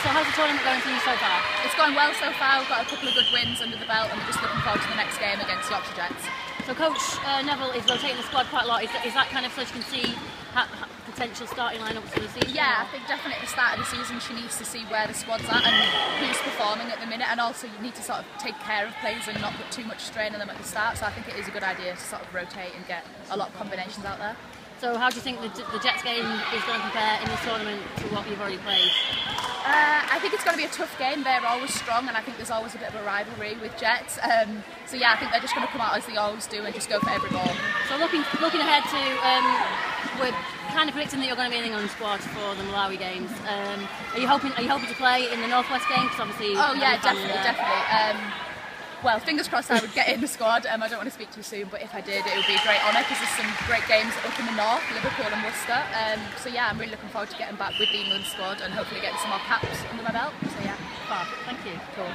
so how's the tournament going for you so far? It's going well so far. We've got a couple of good wins under the belt, and we're just looking forward to the next game against Yorkshire Jets. So Coach uh, Neville is rotating the squad quite a lot. Is that, is that kind of so you can see ha- ha- potential starting lineups for the season? Yeah, I think definitely at the start of the season she needs to see where the squad's at and who's performing at the minute, and also you need to sort of take care of players and not put too much strain on them at the start. So I think it is a good idea to sort of rotate and get a lot of combinations out there. So how do you think the, the Jets game is going to compare in this tournament to what you've already played? Uh, I think it's going to be a tough game. They're always strong, and I think there's always a bit of a rivalry with Jets. Um, so yeah, I think they're just going to come out as they always do and just go for every ball. So looking looking ahead to, um, we're kind of predicting that you're going to be in the England squad for the Malawi games. Um, are you hoping Are you hoping to play in the Northwest game? Because obviously. Oh yeah, you've got family definitely, there. definitely. Well, fingers crossed I would get in the squad. Um, I don't want to speak too soon, but if I did, it would be a great honour because there's some great games up in the north, Liverpool and Worcester. Um, so yeah, I'm really looking forward to getting back with the England squad and hopefully getting some more caps under my belt. So yeah. Fab. Thank you. Cool.